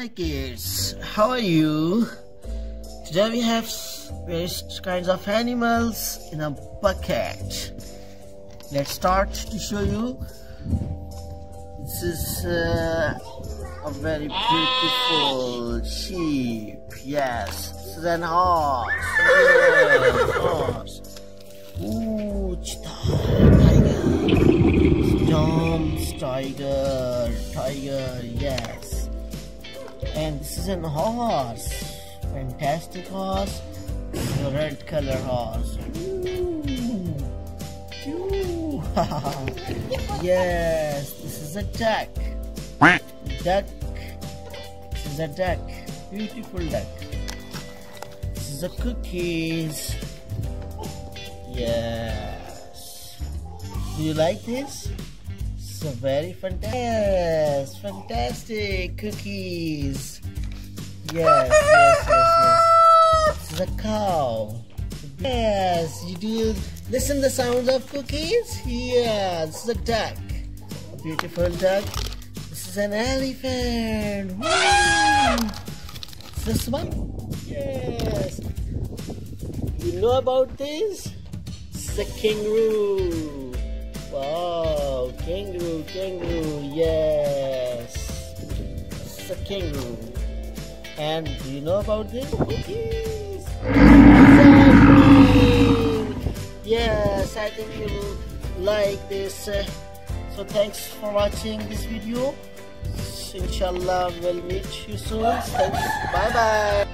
Hi kids, how are you? Today we have various kinds of animals in a bucket. Let's start to show you. This is uh, a very beautiful sheep. Yes, this is an horse. Yes, horse. Ooh, cheetah, tiger. Storms, tiger, tiger, yes. And this is an horse. Fantastic horse. the red color horse. Ooh. Ooh. yes, this is a duck. Duck. This is a duck. Beautiful duck. This is a cookies. Yes. Do you like this? So very fantastic. Yes, fantastic cookies. Yes, yes, yes, yes. This is a cow. Yes, you do listen the sounds of cookies? Yeah, this is a duck. A beautiful duck. This is an elephant. Woo! This one? Yes. You know about this? Is a kangaroo. Kangaroo, yes. Is a kangaroo. And do you know about this? Cookies. Yes, I think you will like this. Uh, so thanks for watching this video. Inshallah, we'll meet you soon. Thanks. Bye bye.